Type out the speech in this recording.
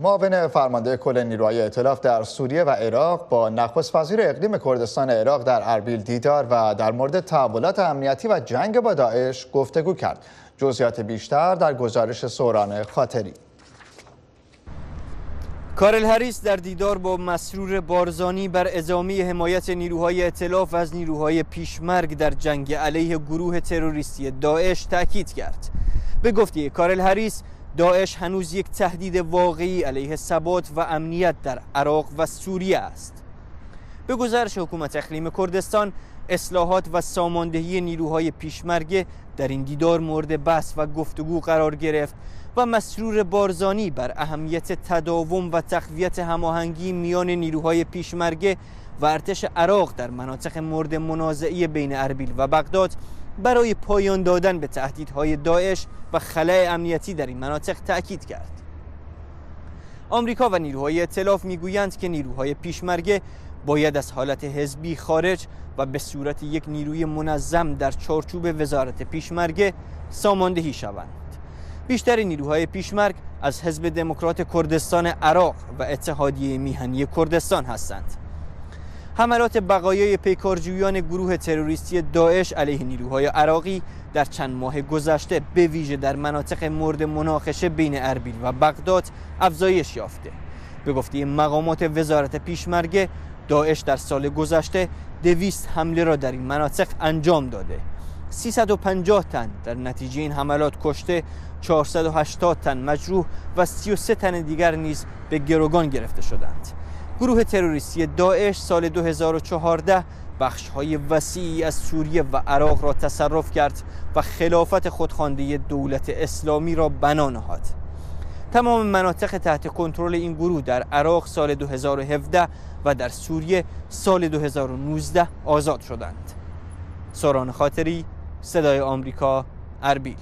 معاون فرمانده کل نیروهای ائتلاف در سوریه و عراق با نخست وزیر اقلیم کردستان عراق در اربیل دیدار و در مورد تحولات امنیتی و جنگ با داعش گفتگو کرد. جزئیات بیشتر در گزارش سوران خاطری. کارل هریس در دیدار با مسرور بارزانی بر ازامی حمایت نیروهای اطلاف از نیروهای پیشمرگ در جنگ علیه گروه تروریستی داعش تاکید کرد. به گفته کارل هریس داعش هنوز یک تهدید واقعی علیه ثبات و امنیت در عراق و سوریه است. به گزارش حکومت اقلیم کردستان اصلاحات و ساماندهی نیروهای پیشمرگه در این دیدار مورد بحث و گفتگو قرار گرفت و مسرور بارزانی بر اهمیت تداوم و تقویت هماهنگی میان نیروهای پیشمرگه و ارتش عراق در مناطق مورد منازعی بین اربیل و بغداد برای پایان دادن به تهدیدهای داعش و خلای امنیتی در این مناطق تأکید کرد. آمریکا و نیروهای اطلاف می‌گویند که نیروهای پیشمرگه باید از حالت حزبی خارج و به صورت یک نیروی منظم در چارچوب وزارت پیشمرگه ساماندهی شوند. بیشتر نیروهای پیشمرگ از حزب دموکرات کردستان عراق و اتحادیه میهنی کردستان هستند. حملات بقایای پیکارجویان گروه تروریستی داعش علیه نیروهای عراقی در چند ماه گذشته به ویژه در مناطق مورد مناقشه بین اربیل و بغداد افزایش یافته. به گفته مقامات وزارت پیشمرگه داعش در سال گذشته دویست حمله را در این مناطق انجام داده 350 تن در نتیجه این حملات کشته 480 تن مجروح و 33 تن دیگر نیز به گروگان گرفته شدند گروه تروریستی داعش سال 2014 بخش های وسیعی از سوریه و عراق را تصرف کرد و خلافت خودخوانده دولت اسلامی را بنا نهاد تمام مناطق تحت کنترل این گروه در عراق سال 2017 و در سوریه سال 2019 آزاد شدند. سوران خاطری صدای آمریکا اربیل